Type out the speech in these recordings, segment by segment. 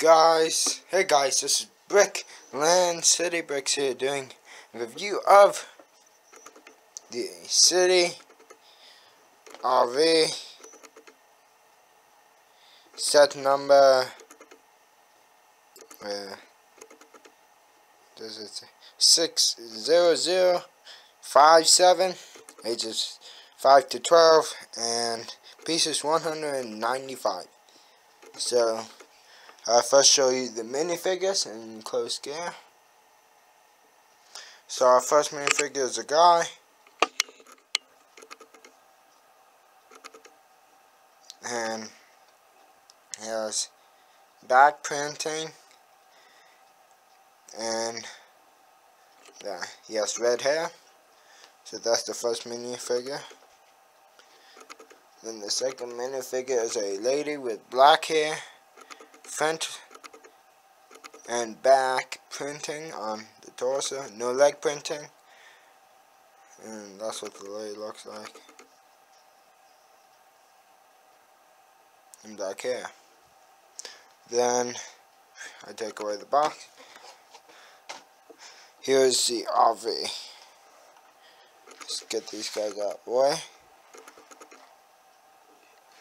guys, hey guys, this is Brick Land City. Bricks here doing a review of the City RV set number uh, does it say six zero zero five seven? Ages five to twelve and pieces one hundred and ninety five. So I'll first show you the minifigures in close gear. So our first minifigure is a guy. And he has back printing. And yeah, he has red hair. So that's the first minifigure. Then the second minifigure is a lady with black hair front and back printing on the torso, no leg printing, and that's what the leg looks like. And back here. Then I take away the box. Here's the RV. Let's get these guys out boy.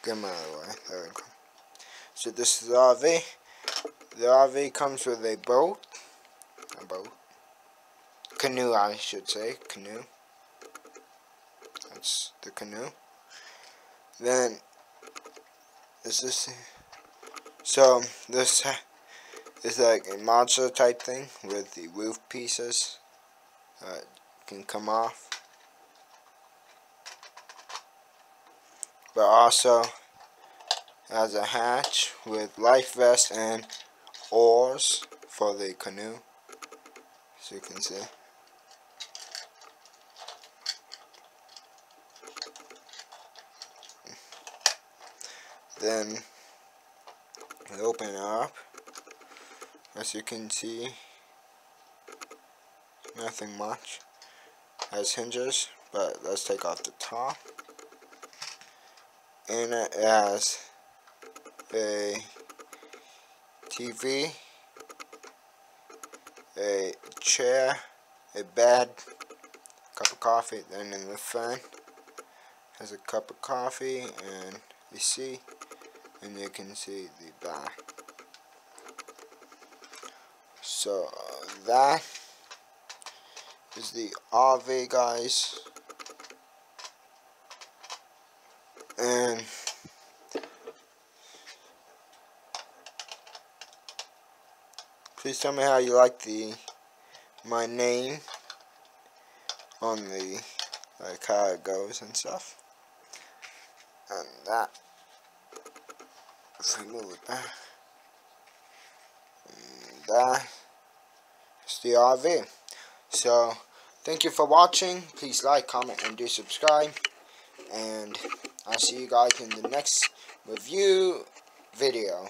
Get them out of the way. There we go. So this is the RV. The RV comes with a boat. A boat. Canoe, I should say. Canoe. That's the canoe. Then, this is this... So, this is like a monster type thing with the roof pieces that can come off. But also, has a hatch with life vest and oars for the canoe as you can see. Then it open up. As you can see nothing much has hinges but let's take off the top. And it has a TV, a chair, a bed, cup of coffee, then in the front. Has a cup of coffee and you see and you can see the back. So that is the RV guys. And Please tell me how you like the my name on the like how it goes and stuff. And that if we move it back and that is the RV. So thank you for watching. Please like, comment, and do subscribe. And I'll see you guys in the next review video.